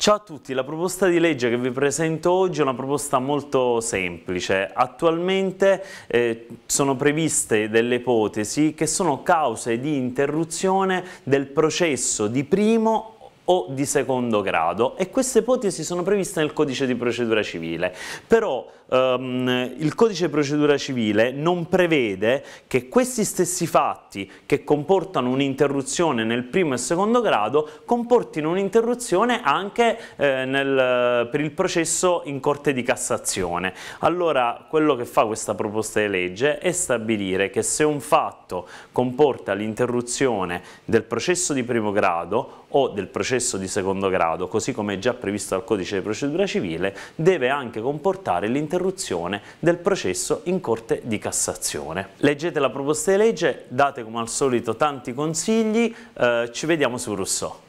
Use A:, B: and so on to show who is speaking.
A: Ciao a tutti, la proposta di legge che vi presento oggi è una proposta molto semplice. Attualmente eh, sono previste delle ipotesi che sono cause di interruzione del processo di primo o di secondo grado e queste ipotesi sono previste nel codice di procedura civile. Però um, il codice di procedura civile non prevede che questi stessi fatti che comportano un'interruzione nel primo e secondo grado comportino un'interruzione anche eh, nel, per il processo in Corte di Cassazione. Allora quello che fa questa proposta di legge è stabilire che se un fatto comporta l'interruzione del processo di primo grado o del processo di secondo grado, così come è già previsto dal codice di procedura civile, deve anche comportare l'interruzione interruzione del processo in Corte di Cassazione. Leggete la proposta di legge, date come al solito tanti consigli, eh, ci vediamo su Rousseau.